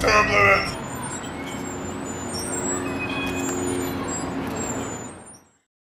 turbulence.